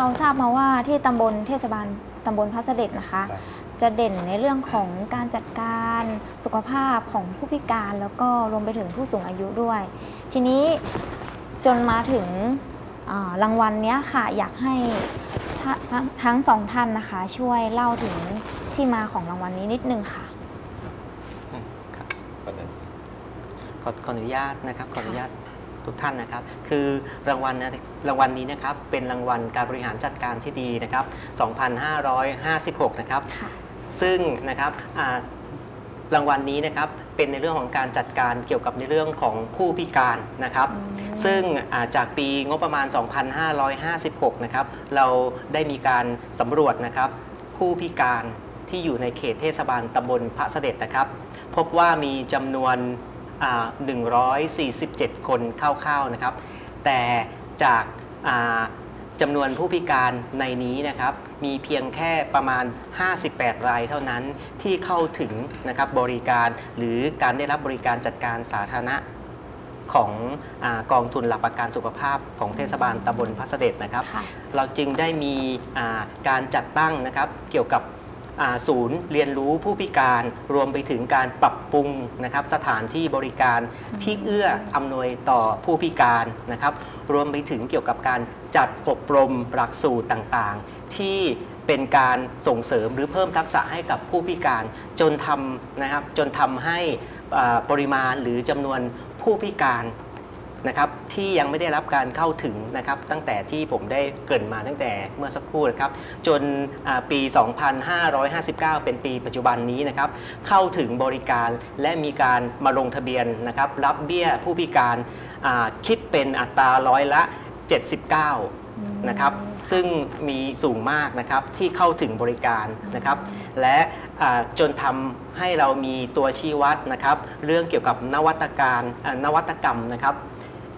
เราทราบมาว่าที่ตำบลเทศบาลตำบลพระเสด็จนะคะครับจะเด่นในเรื่องของการจัดการสุขภาพของผู้พิการแล้วก็รวมไปถึงผู้สูงอายุด้วย ทีนี้จนมาถึงอ่ารางวัลเนี้ยค่ะอยากให้ทะทั้งทั้งสองท่านนะคะ ช่วยเล่าถึงที่มาของรางวัลนี้นิดนึงค่ะอืมครับประเด็นขอขออนุญาตนะครับขออนุญาต ทุกท่านนะครับ คือรางวัลนะรางวัลนี้นะครับเป็นรางวัลการบริหารจัดการที่ดีนะครับ 2556 นะครับค่ะซึ่งนะครับอ่ารางวัลนี้นะครับเป็นในเรื่องของการจัดการเกี่ยวกับในเรื่องของผู้พิการนะครับอืมซึ่งอ่าจากปีงบประมาณ 2556 นะครับ เราได้มีการสำรวจนะครับผู้พิการที่อยู่ในเขตเทศบาลตำบลพระเสด็จนะครับ พบว่ามีจำนวนอ่า 147 คนคร่าวๆนะครับ แต่จากอ่าจำนวนผู้พิการในนี้นะครับ มีเพียงแค่ประมาณ 58 รายเท่านั้นที่เข้าถึงนะครับบริการหรือการได้รับบริการจัดการสาธารณะของอากองทุนหลักประกันสุขภาพของเทศบาลตำบลพระเสด็จนะครับค่ะเราจึงได้มีอ่าการจัดตั้งนะครับเกี่ยวกับอ่า ศูนย์เรียนรู้ผู้พิการรวมไปถึงการปรับปรุงนะครับสถานที่บริการที่เอื้ออำนวยต่อผู้พิการนะครับ รวมไปถึงเกี่ยวกับการจัดอบรมหลักสูตรต่างๆ ที่เป็นการส่งเสริมหรือเพิ่มทักษะให้กับผู้พิการจนทำนะครับจนทำให้ปริมาณหรือจำนวนผู้พิการ นะครับที่ยังไม่ได้รับการเข้าถึงนะครับตั้งแต่ที่ผมได้เกริ่นมาตั้งแต่เมื่อสักครู่นะครับจนอ่าปี 2559 เป็นปีปัจจุบันนี้นะครับเข้าถึงบริการและมีการมาลงทะเบียนนะครับรับเบี้ยผู้พิการคิดเป็นอัตราร้อยละ 79นะครับซึ่งมีสูงมากนะครับที่เข้าถึงบริการนะครับ และจนทำให้เรามีตัวชี้วัดนะครับ เรื่องเกี่ยวกับนวัตการนวัตกรรมนะครับ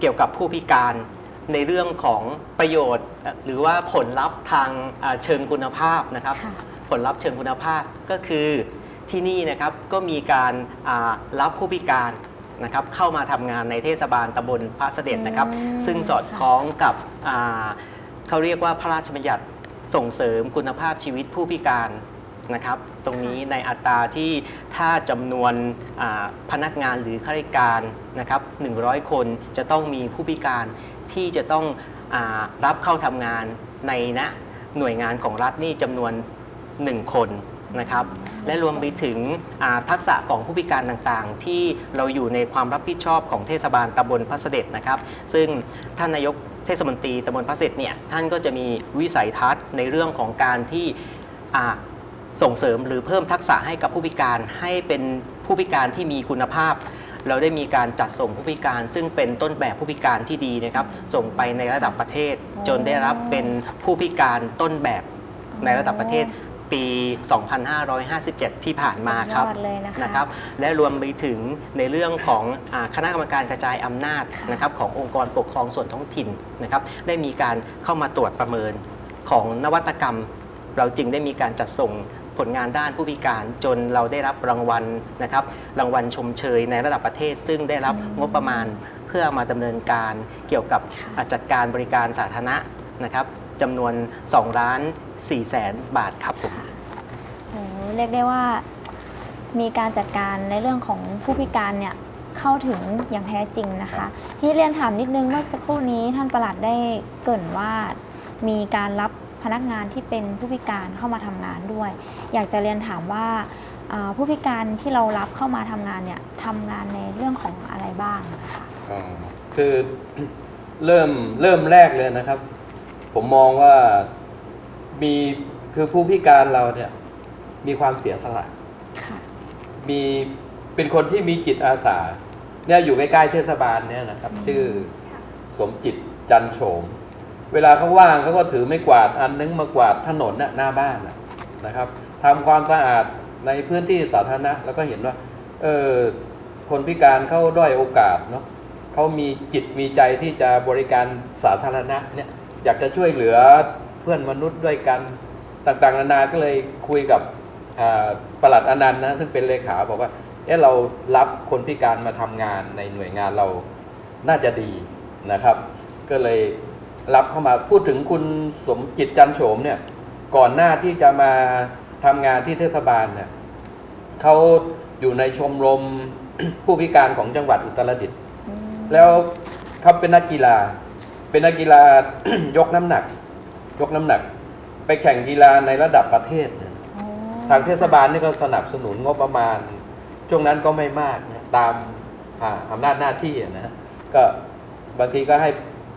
เกี่ยวกับผู้พิการในเรื่องของประโยชน์เอ่อหรือว่าผลลัพธ์ทางอ่าเชิงคุณภาพนะครับค่ะผลลัพธ์เชิงคุณภาพก็คือที่นี่นะครับก็มีการอ่ารับผู้พิการนะครับเข้ามาทำงานในเทศบาลตำบลพระเสด็จนะครับอืมซึ่งสอดคล้องกับอ่าเขาเรียกว่าพระราชบัญญัติส่งเสริมคุณภาพชีวิตผู้พิการ นะครับ ตรงนี้ในอัตราที่ถ้าจำนวนอ่าพนักงานหรือข้าราชการนะครับ100 คนจะต้องมีผู้พิการที่จะต้องอารับเข้าทำงานในณหน่วยงานของรัฐนี่จำนวน 1 คนนะครับและรวมไปถึงอ่าทักษะของผู้พิการต่างๆ ที่เราอยู่ในความรับผิดชอบของเทศบาลตำบลพระเสด็จนะครับ ซึ่งท่านนายกเทศมนตรีตำบลพระเสด็จเนี่ยท่านก็จะมีวิสัยทัศน์ในเรื่องของการที่อ่า ส่งเสริมหรือเพิ่มทักษะให้กับผู้พิการให้เป็นผู้พิการที่มีคุณภาพ เราได้มีการจัดส่งผู้พิการ ซึ่งเป็นต้นแบบผู้พิการที่ดีนะครับ ส่งไปในระดับประเทศ จนได้รับเป็นผู้พิการต้นแบบในระดับประเทศปี 2557 ที่ผ่านมาครับสุดยอดเลยนะคะนะครับ และรวมไปถึงในเรื่องของอาคณะกรรมการกระจายอำนาจนะครับขององค์กรปกครองส่วนท้องถิ่นนะครับ ได้มีการเข้ามาตรวจประเมินของนวัตกรรม เราจึงได้มีการจัดส่ง ผลงานด้านผู้พิการจนเราได้รับรางวัลนะครับรางวัลชมเชยในระดับประเทศ ซึ่งได้รับงบประมาณเพื่อมาดำเนินการเกี่ยวกับค่ะอ่าจัดการบริการสาธารณะนะครับจำนวน2ล้าน4แสนบาทครับผมโอ้เรียกได้ว่ามีการจัดการในเรื่องของผู้พิการเนี่ยเข้าถึงอย่างแท้จริงนะคะ ที่เรียนถามนิดนึงเมื่อสักครู่นี้ท่านประหลัดได้เกริ่นว่ามีการรับ พนักงานที่เป็นผู้พิการเข้ามาทำงานด้วย อยากจะเรียนถามว่าอ่าผู้พิการที่เรารับเข้ามาทำงานเนี่ยทำงานในเรื่องของอะไรบ้างนะคะอ๋อคือเริ่มเริ่มแรกเลยนะครับ ผมมองว่ามีคือผู้พิการเราเนี่ยมีความเสียสละค่ะมีเป็นคนที่มีจิตอาสาเนี่ยอยู่ใกล้ๆเทศบาลเนี่ยนะครับอืมชื่อสมจิตจันโฉม เวลาเขาว่างเขาก็ถือไม่กวาดอันนึงมากวาดถนนน่ะหน้าบ้านน่ะนะครับทำความสะอาดในพื้นที่สาธารณะแล้วก็เห็นว่าเออคนพิการเขาด้อยโอกาสเนาะเขามีจิตมีใจที่จะบริการสาธารณะเนี่ยอยากจะช่วยเหลือเพื่อนมนุษย์ด้วยกันต่างๆ นานาก็เลยคุยกับประหลัดอนันต์นะซึ่งเป็นเลขาบอกว่าเออเรารับคนพิการมาทำงานในหน่วยงานเราน่าจะดีนะครับ ก็เลย รับเข้ามาพูดถึงคุณสมจิตจันโฉมเนี่ย ก่อนหน้าที่จะมาทำงานที่เทศบาลเนี่ยเขาอยู่ในชมรมผู้พิการของจังหวัดอุตรดิตถ์อืมแล้วเขาเป็นนักกีฬา เป็นนักกีฬายกน้ำหนัก ยกน้ำหนัก ไปแข่งกีฬาในระดับประเทศเนี่ยอ๋อทางเทศบาลนี่ก็สนับสนุนงบประมาณ ช่วงนั้นก็ไม่มากนะตามอ่าอำนาจหน้าที่อะนะฮะก็บางทีก็ให้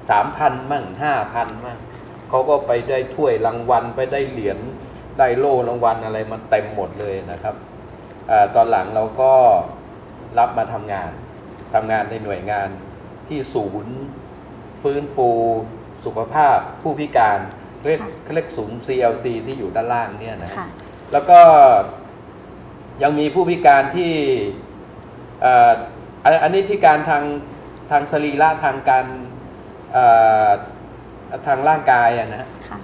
สามพันมั่งห้าพันมั่งเขาก็ไปได้ถ้วยรางวัลไปได้เหรียญได้โล่รางวัลอะไรมันเต็มหมดเลยนะครับอาตอนหลังเราก็รับมาทำงานทำงานในหน่วยงานที่ศูนย์ ฟื้นฟูสุขภาพผู้พิการเรียกเขาเรียกศูนย์ CLC ที่อยู่ด้านล่างเนี่ยนะค่ะแล้วก็ยังมีผู้พิการที่เอ่ออันอันนี้พิการทางทางสรีระทางการเอ่อ ทางร่างกายอะนะฮะค่ะ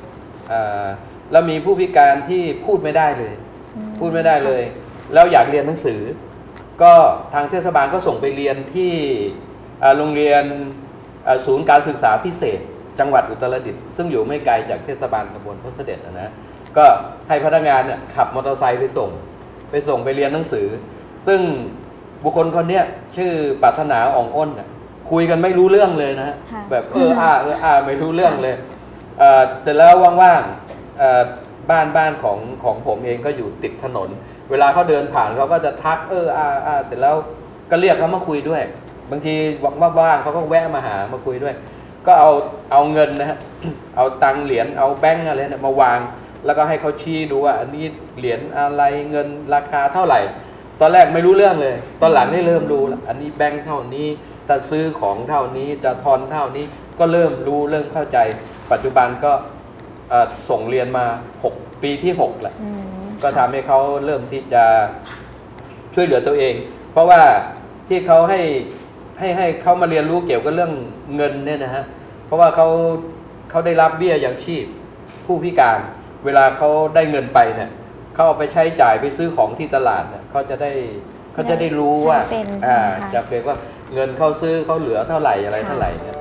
เอ่อแล้วมีผู้พิการที่พูดไม่ได้เลยอืมพูดไม่ได้เลย แล้วอยากเรียนหนังสือ ก็ทางเทศบาลก็ส่งไปเรียนที่เอ่อโรงเรียนเอ่อศูนย์การศึกษาพิเศษ จังหวัดอุตรดิตถ์ซึ่งอยู่ไม่ไกลจากเทศบาลตำบลพระเสด็จนะนะก็ให้พนักงานเนี่ยขับมอเตอร์ไซค์ไปส่ง ไปส่งไปเรียนหนังสือ ซึ่งบุคคลคนเนี้ยชื่อปรารถนาอ่องอ้นน่ะ คุยกันไม่รู้เรื่องเลยนะฮะค่ะแบบเอออาเอออาไม่รู้เรื่องเลยเอ่อเสร็จแล้วว่างๆเอ่อบ้านบ้านของของผมเองก็อยู่ติดถนน เวลาเขาเดินผ่านเขาก็จะทักเอออาอาเสร็จแล้วก็เรียกเขามาคุยด้วย บางทีว่างๆเขาก็แวะมาหามาคุยด้วย ก็เอาเอาเงินนะฮะ เอาตังค์เหรียญเอาแบงค์อะไรเนี่ยมาวาง แล้วก็ให้เขาชี้ดูว่าอันนี้เหรียญอะไรเงินราคาเท่าไหร่ ตอนแรกไม่รู้เรื่องเลย ตอนหลังได้เริ่มรู้แล้วอันนี้แบงค์เท่านี้ จะซื้อของเท่านี้จะทอนเท่านี้ก็เริ่มรู้เริ่มเข้าใจ ปัจจุบันก็เอ่อส่งเรียนมา 6 ปีที่6แหละอืมก็ทำให้เขาเริ่มที่จะช่วยเหลือตัวเอง เพราะว่าที่เขาให้ให้ให้เขามาเรียนรู้เกี่ยวกับเรื่องเงินเนี่ยนะฮะเพราะว่าเขาเขาได้รับเบี้ยยังชีพ ผู้พิการ เวลาเขาได้เงินไปเนี่ยเขาเอาไปใช้จ่ายไปซื้อของที่ตลาดเนี่ยเขาจะได้ เขาจะได้รู้ว่าใช้เป็นอ่าใช่ไหมคะจะเป็นว่าเงินเขาซื้อเขาเหลือเท่าไหร่อะไรเท่าไหร่เนี่ย